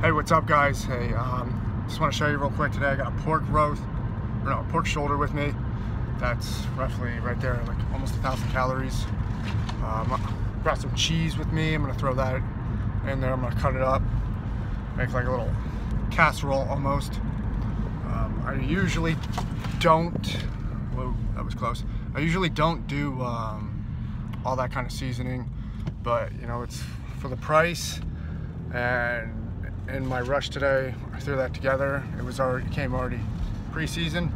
Hey, what's up guys? Hey, um, just want to show you real quick today. I got a pork roast, or no, pork shoulder with me. That's roughly right there, like almost a thousand calories. Um, got some cheese with me. I'm gonna throw that in there. I'm gonna cut it up, make like a little casserole almost. Um, I usually don't. Whoa, that was close. I usually don't do um, all that kind of seasoning, but you know it's for the price and in my rush today, I threw that together. It was already came already pre-season,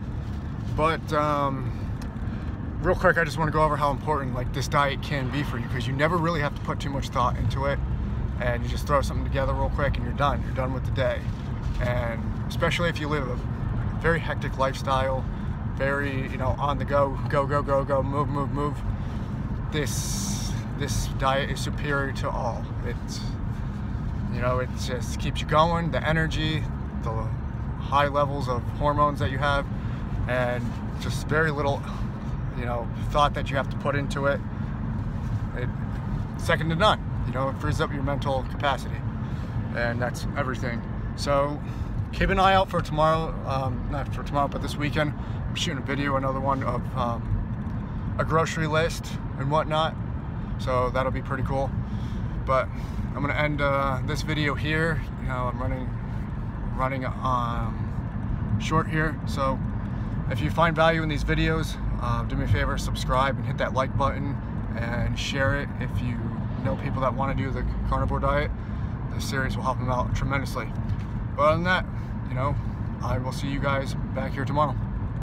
but um, real quick, I just want to go over how important like this diet can be for you because you never really have to put too much thought into it, and you just throw something together real quick and you're done. You're done with the day, and especially if you live a very hectic lifestyle, very you know on the go, go go go go, move move move. This this diet is superior to all. It's know, it just keeps you going, the energy, the high levels of hormones that you have, and just very little, you know, thought that you have to put into it. it second to none. You know, it frees up your mental capacity, and that's everything. So keep an eye out for tomorrow, um, not for tomorrow, but this weekend. I'm shooting a video, another one of um, a grocery list and whatnot. So that'll be pretty cool. But I'm gonna end uh, this video here. You know, I'm running running um, short here. So if you find value in these videos, uh, do me a favor, subscribe and hit that like button and share it if you know people that want to do the carnivore diet. This series will help them out tremendously. But other than that, you know, I will see you guys back here tomorrow.